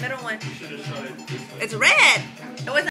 middle one. It's red. It was